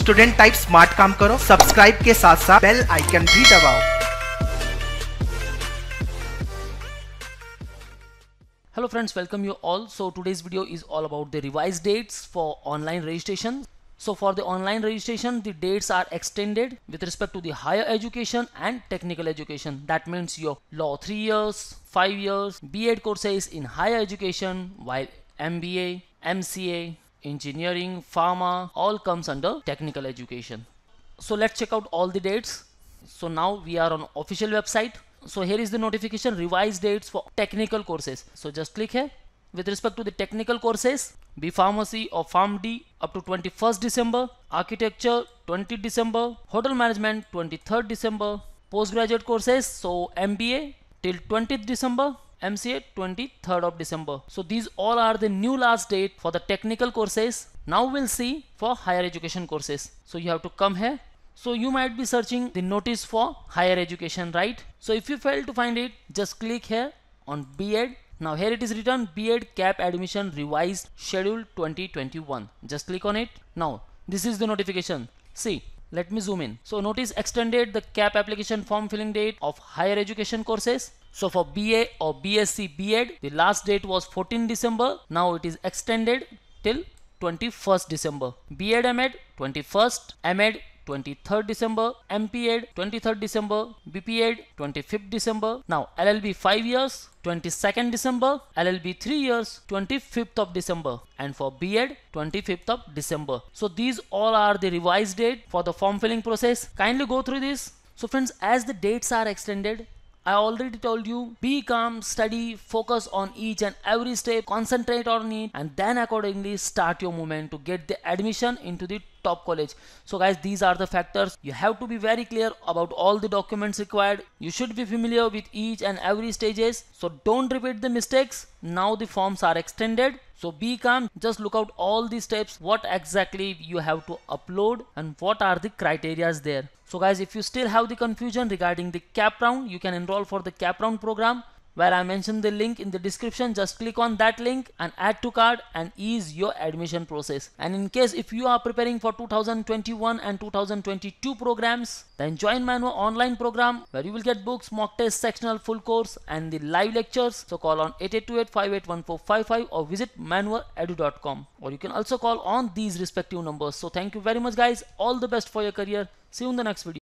Student type smart काम करो subscribe के साथ साथ बेल आइकन भी दबाओ Hello friends, welcome you all. So today's video is all about the revised dates for online registration. So for the online registration, the dates are extended with respect to the higher education and technical education. That means your law 3 years, 5 years, B.Ed courses in higher education while MBA, MCA, engineering, pharma all comes under technical education. So let's check out all the dates. So now we are on official website so here is the notification revised dates for technical courses so just click here with respect to the technical courses b pharmacy or pharm d up to 21st december architecture 20 december hotel management 23rd december postgraduate courses so mba till 20th december mca 23rd of december so these all are the new last date for the technical courses now we'll see for higher education courses so you have to come here so you might be searching the notice for higher education, right? So if you fail to find it, just click here on B.Ed. Now here it is written B.Ed CAP admission revised schedule 2021. Just click on it. Now this is the notification. See, let me zoom in. So notice extended the CAP application form filling date of higher education courses. So for BA or BSc B.Ed, the last date was 14 December. Now it is extended till 21st December. B.Ed MEd 21st, MEd 23rd December, MPEd 23rd December, BPEd 25th December. Now LLB 5 years 22nd December, LLB 3 years 25th of December and for BEd 25th of December. So these all are the revised date for the form filling process. Kindly go through this. So friends as the dates are extended I already told you be calm, study, focus on each and every step, concentrate on it and then accordingly start your movement to get the admission into the top college. So guys these are the factors. You have to be very clear about all the documents required. You should be familiar with each and every stages. So don't repeat the mistakes. Now the forms are extended. So be calm, just look out all the steps, what exactly you have to upload and what are the criterias there. So guys, if you still have the confusion regarding the cap round, you can enroll for the cap round program where I mentioned the link in the description. Just click on that link and add to cart and ease your admission process. And in case if you are preparing for 2021 and 2022 programs, then join my online program where you will get books, mock test, sectional, full course and the live lectures. So call on 8828 or visit manoeuvreedu.com or you can also call on these respective numbers. So thank you very much guys. All the best for your career. See you in the next video.